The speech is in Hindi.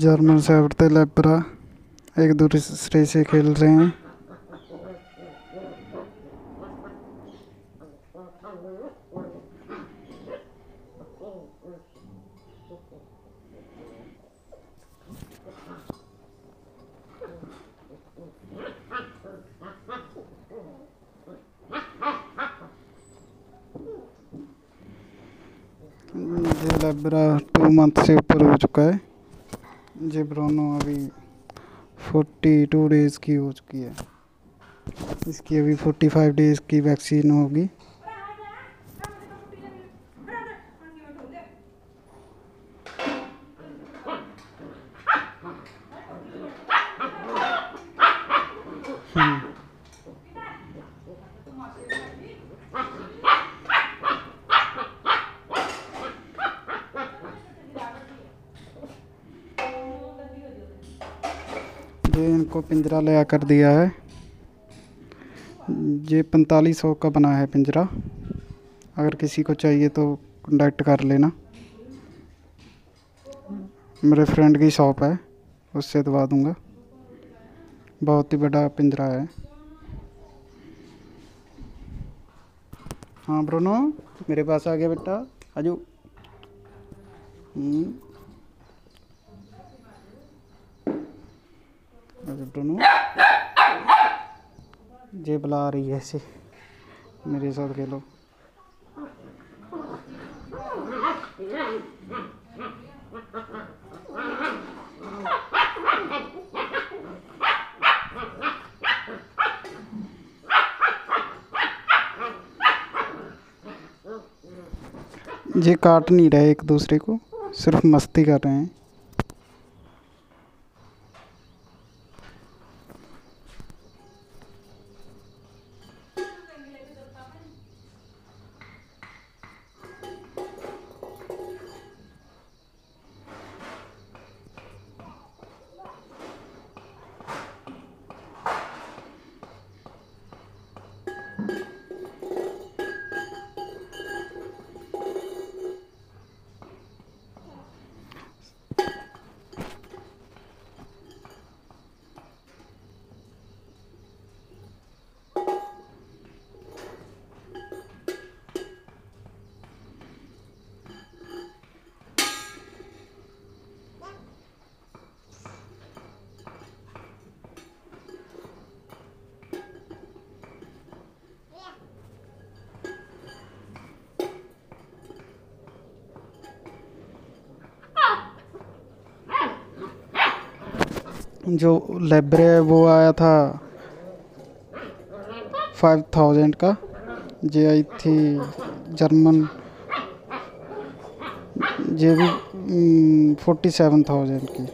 जर्मन शेफर्ड लेब्रा एक दूसरे से खेल रहे हैं ये लेब्रा टू मंथ से ऊपर हो चुका है। ये ब्रोनो अभी फोर्टी टू डेज़ की हो चुकी है। इसकी अभी फोर्टी फाइव डेज़ की वैक्सीन होगी। हम्म। ये इनको पिंजरा ले आकर दिया है। ये पैंतालीस सौ का बना है पिंजरा। अगर किसी को चाहिए तो कॉन्टैक्ट कर लेना। मेरे फ्रेंड की शॉप है, उससे दवा दूँगा। बहुत ही बड़ा पिंजरा है। हाँ ब्रोनो, मेरे पास आ गया बेटा। आजो। आजो ब्रोनो बुला रही है ऐसे, मेरे साथ खेलो ये काट नहीं रहे एक दूसरे को, सिर्फ़ मस्ती कर रहे हैं। जो लेब्रे वो आया था फाइव थाउज़ेंड का। जे आई थी जर्मन जे भी फोर्टी सेवन थाउज़ेंड की।